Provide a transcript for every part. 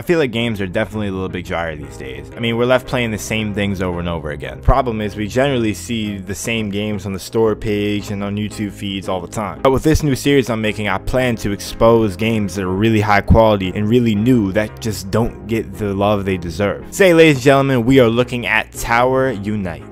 I feel like games are definitely a little bit drier these days. I mean, we're left playing the same things over and over again. Problem is, we generally see the same games on the store page and on YouTube feeds all the time. But with this new series I'm making, I plan to expose games that are really high quality and really new that just don't get the love they deserve. Say, ladies and gentlemen, we are looking at Tower Unite.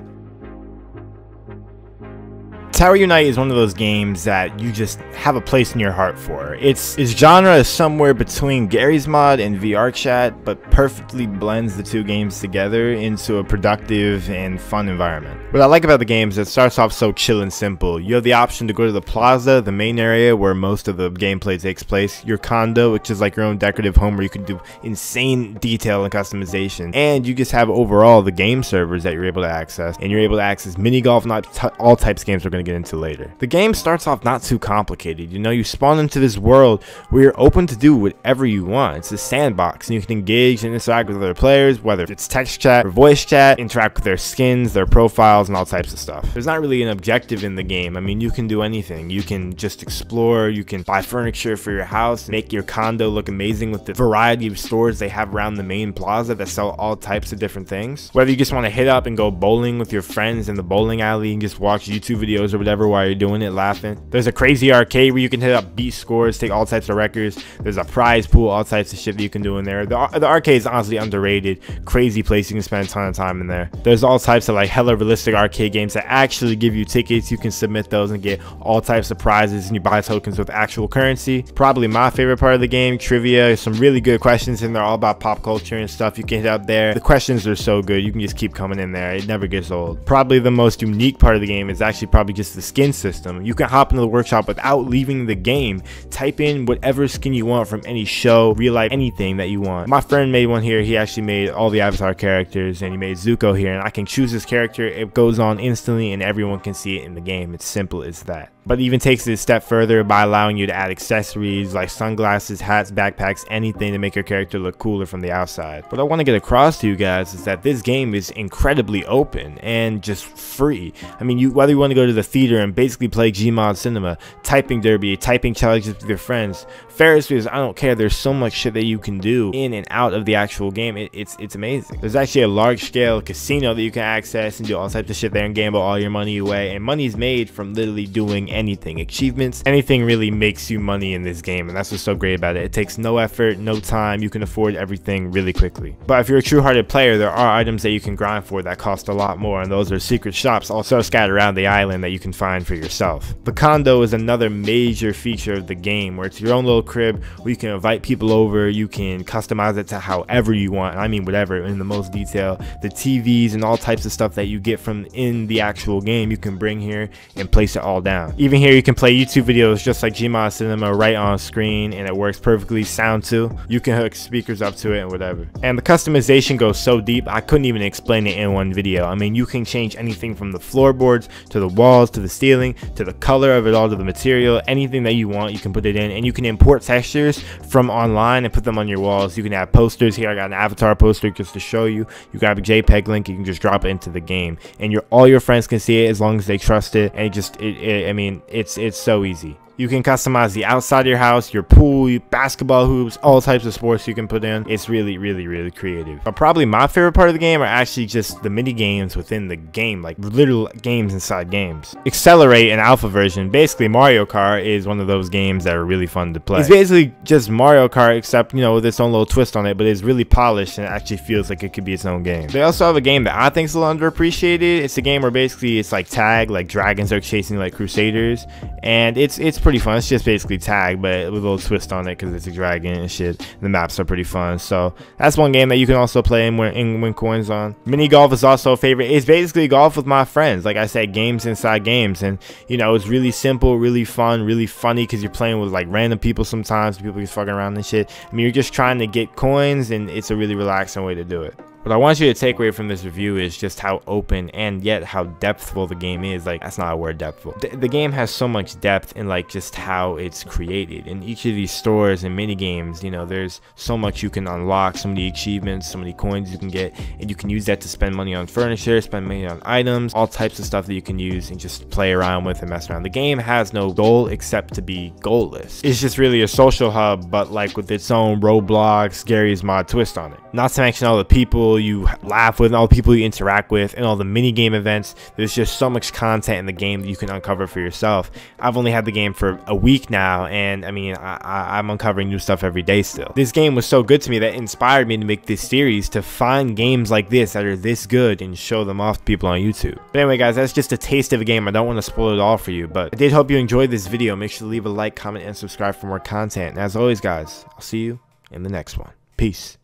Tower Unite is one of those games that you just have a place in your heart for. Its its genre is somewhere between Garry's Mod and VR Chat, but perfectly blends the two games together into a productive and fun environment. What I like about the game is it starts off so chill and simple. You have the option to go to the plaza, the main area where most of the gameplay takes place, your condo, which is like your own decorative home where you can do insane detail and customization, and you just have overall the game servers that you're able to access, and you're able to access mini golf, not all types of games we're going to get into later. The game starts off not too complicated. You know, you spawn into this world where you're open to do whatever you want. It's a sandbox and you can engage and interact with other players, whether it's text chat or voice chat, interact with their skins, their profiles, and all types of stuff. There's not really an objective in the game. I mean, you can do anything. You can just explore, you can buy furniture for your house, make your condo look amazing with the variety of stores they have around the main plaza that sell all types of different things. Whether you just want to hit up and go bowling with your friends in the bowling alley and just watch YouTube videos or whatever while you're doing it, laughing. There's a crazy arcade where you can hit up beat scores, take all types of records. There's a prize pool, all types of shit that you can do in there. The, the arcade is honestly underrated. Crazy place you can spend a ton of time in there. There's all types of like hella realistic arcade games that actually give you tickets. You can submit those and get all types of prizes and you buy tokens with actual currency. Probably my favorite part of the game, trivia. Some really good questions in there, all about pop culture and stuff. You can hit up there. The questions are so good. You can just keep coming in there. It never gets old. Probably the most unique part of the game is actually probably just the skin system. You can hop into the workshop without leaving the game. Type in whatever skin you want from any show, real life, anything that you want. My friend made one here. He actually made all the Avatar characters and he made Zuko here and I can choose this character. It goes on instantly and everyone can see it in the game. It's simple as that. But even takes it a step further by allowing you to add accessories like sunglasses, hats, backpacks, anything to make your character look cooler from the outside. What I want to get across to you guys is that this game is incredibly open and just free. I mean, you whether you want to go to the theater and basically play Gmod Cinema, typing derby, typing challenges with your friends, Ferris wheels, I don't care. There's so much shit that you can do in and out of the actual game. It, it's it's amazing. There's actually a large scale casino that you can access and do all types of shit there and gamble all your money away. And money's made from literally doing anything. Anything, achievements, anything really makes you money in this game. And that's what's so great about it. It takes no effort, no time. You can afford everything really quickly. But if you're a true hearted player, there are items that you can grind for that cost a lot more. And those are secret shops also scattered around the island that you can find for yourself. The condo is another major feature of the game where it's your own little crib where you can invite people over. You can customize it to however you want. I mean, whatever in the most detail. The TVs and all types of stuff that you get from in the actual game, you can bring here and place it all down. Even here, you can play YouTube videos just like Gmod Cinema right on screen and it works perfectly. Sound too. You can hook speakers up to it and whatever. And the customization goes so deep, I couldn't even explain it in one video. I mean, you can change anything from the floorboards to the walls to the ceiling to the color of it all to the material. Anything that you want, you can put it in and you can import textures from online and put them on your walls. You can have posters here. I got an avatar poster just to show you. You grab a JPEG link, you can just drop it into the game, and your all your friends can see it as long as they trust it. And it just, it, it, I mean, it's it's so easy. You can customize the outside of your house, your pool, basketball hoops, all types of sports you can put in. It's really, really, really creative. But probably my favorite part of the game are actually just the mini games within the game, like literal games inside games. Accelerate an alpha version, basically Mario Kart is one of those games that are really fun to play. It's basically just Mario Kart except, you know, with its own little twist on it, but it's really polished and it actually feels like it could be its own game. They also have a game that I think is a little underappreciated. It's a game where basically it's like tag, like dragons are chasing like crusaders, and it's it's pretty fun. It's just basically tag, but with a little twist on it because it's a dragon and shit. The maps are pretty fun. So that's one game that you can also play and win, win coins on. Mini golf is also a favorite. It's basically golf with my friends. Like I said, games inside games. And, you know, it's really simple, really fun, really funny because you're playing with like random people sometimes. People just fucking around and shit. I mean, you're just trying to get coins and it's a really relaxing way to do it. What I want you to take away from this review is just how open and yet how depthful the game is. Like, that's not a word, depthful. D the game has so much depth in, like, just how it's created. In each of these stores and mini games, you know, there's so much you can unlock, so many achievements, so many coins you can get, and you can use that to spend money on furniture, spend money on items, all types of stuff that you can use and just play around with and mess around. The game has no goal except to be goalless. It's just really a social hub, but like with its own Roblox, Garry's Mod twist on it. Not to mention all the people people you laugh with and all the people you interact with and all the mini game events there's just so much content in the game that you can uncover for yourself. I've only had the game for a week now and i mean I, am uncovering new stuff every day still. This game was so good to me that inspired me to make this series to find games like this that are this good and show them off to people on youtube. But anyway guys that's just a taste of a game. I don't want to spoil it all for you but i did hope you enjoyed this video. Make sure to leave a like comment and subscribe for more content. And as always guys i'll see you in the next one. Peace